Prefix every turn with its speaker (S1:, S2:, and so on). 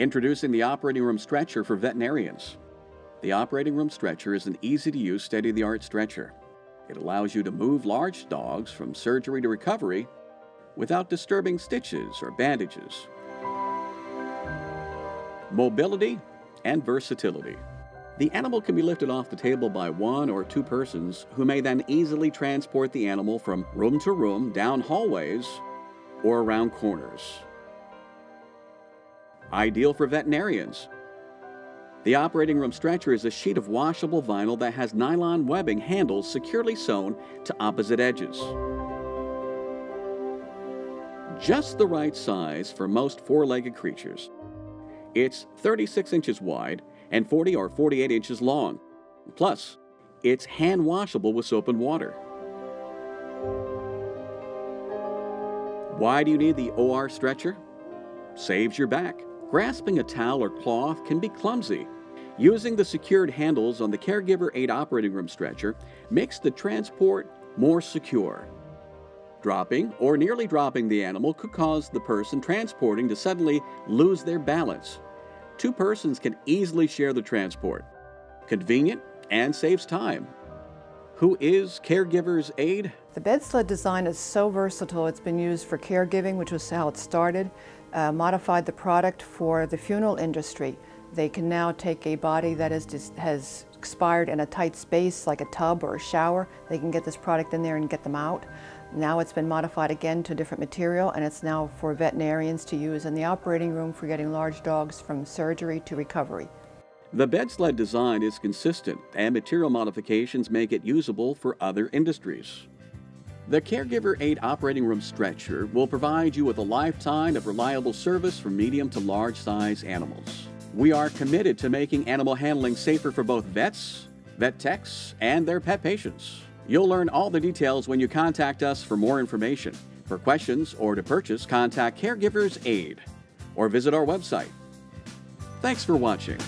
S1: Introducing the operating room stretcher for veterinarians. The operating room stretcher is an easy to use, state of the art stretcher. It allows you to move large dogs from surgery to recovery without disturbing stitches or bandages. Mobility and versatility. The animal can be lifted off the table by one or two persons who may then easily transport the animal from room to room, down hallways, or around corners. Ideal for veterinarians. The operating room stretcher is a sheet of washable vinyl that has nylon webbing handles securely sewn to opposite edges. Just the right size for most four legged creatures. It's 36 inches wide and 40 or 48 inches long. Plus, it's hand washable with soap and water. Why do you need the OR stretcher? Saves your back. Grasping a towel or cloth can be clumsy. Using the secured handles on the Caregiver Aide operating room stretcher makes the transport more secure. Dropping or nearly dropping the animal could cause the person transporting to suddenly lose their balance. Two persons can easily share the transport. Convenient and saves time. Who is Caregivers Aide?
S2: The bed sled design is so versatile. It's been used for caregiving, which was how it started, uh, modified the product for the funeral industry. They can now take a body that is, has expired in a tight space, like a tub or a shower. They can get this product in there and get them out. Now it's been modified again to a different material, and it's now for veterinarians to use in the operating room for getting large dogs from surgery to recovery.
S1: The bed sled design is consistent, and material modifications make it usable for other industries. The Caregiver Aide operating room stretcher will provide you with a lifetime of reliable service for medium to large size animals. We are committed to making animal handling safer for both vets, vet techs, and their pet patients. You'll learn all the details when you contact us for more information. For questions or to purchase, contact Caregivers Aide or visit our website. Thanks for watching.